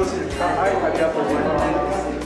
ありがとうございます。